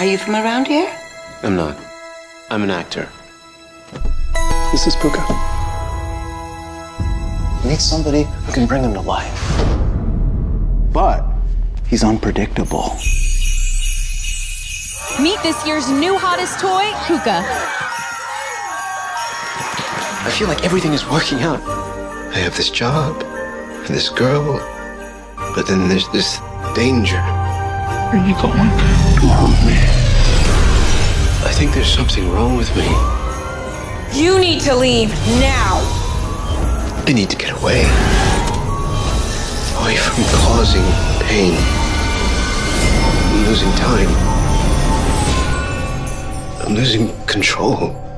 Are you from around here? I'm not. I'm an actor. This is Pooka. We need somebody who can bring him to life. But he's unpredictable. Meet this year's new hottest toy, Pooka. I feel like everything is working out. I have this job, and this girl, but then there's this danger. Where Are you going to hurt me? I think there's something wrong with me. You need to leave now. I need to get away. Away from causing pain. I'm losing time. I'm losing control.